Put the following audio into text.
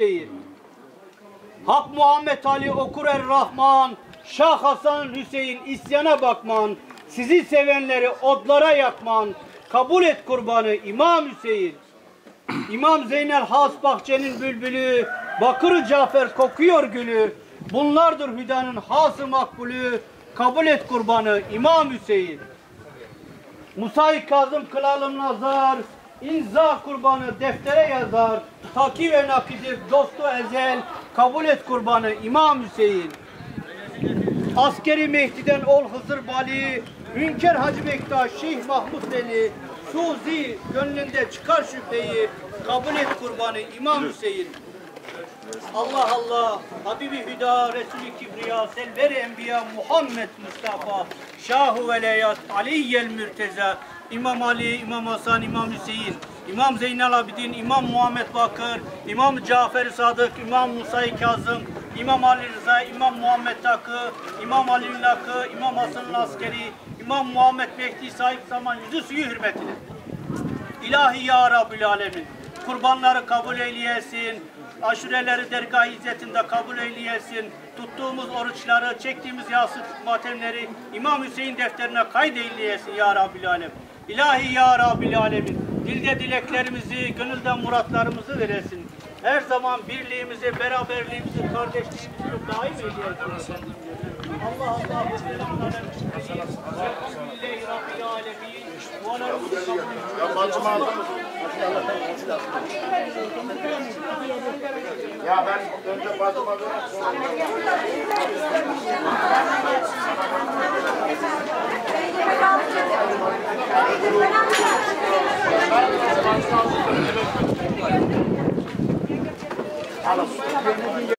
değil. Hak Muhammed Ali okur er Rahman, Şah Hasan Hüseyin isyana bakman, sizi sevenleri odlara yakman, kabul et kurbanı İmam Hüseyin. İmam Zeynel Has Bahçe'nin bülbülü, Bakır Cafer kokuyor gülü, bunlardır hüdanın hası makbulü, kabul et kurbanı İmam Hüseyin. Musa-i Kazım kılalım nazar, imza kurbanı deftere yazar, taki ve nakidir dostu ezel, kabul et kurbanı İmam Hüseyin. Askeri Mehdi'den ol Hızır Bali, Hünkar Hacı Bektaş, Şeyh Mahmud Deli, Suzi gönlünde çıkar şüpheyi, kabul et kurbanı İmam Hüseyin. Allah Allah, Habibi Hüda, Resulü Kibriya, Selver Enbiya, Muhammed Mustafa, Şahu Veleyat, Aliyyel Mürteza, İmam Ali, İmam Hasan, İmam Hüseyin, İmam Zeynel Abidin, İmam Muhammed Bakır, İmam Cafer Sadık, İmam Musa-i Kazım, İmam Ali Rıza, İmam Muhammed Takı, İmam Ali Lakı, İmam Hasan'ın askeri, İmam Muhammed Mehdi sahip zaman yüzü suyu hürmetine. İlahi ya Rabbül Alemin. Kurbanları kabul eyleyesin. Aşureleri dergah izzetinde kabul eyleyesin. Tuttuğumuz oruçları, çektiğimiz yasık matemleri İmam Hüseyin defterine kaydeyleyesin ya Rabbül Alem. İlahi ya Rabbül Alemin. Dilde dileklerimizi, gönülden muratlarımızı veresin. Her zaman birliğimizi, beraberliğimizi, kardeşliğimizi daim eyleyesin. Allah Allah selamlar. Elhamdülillahi Rabbil Ya ben önce dönüp Alors, je vais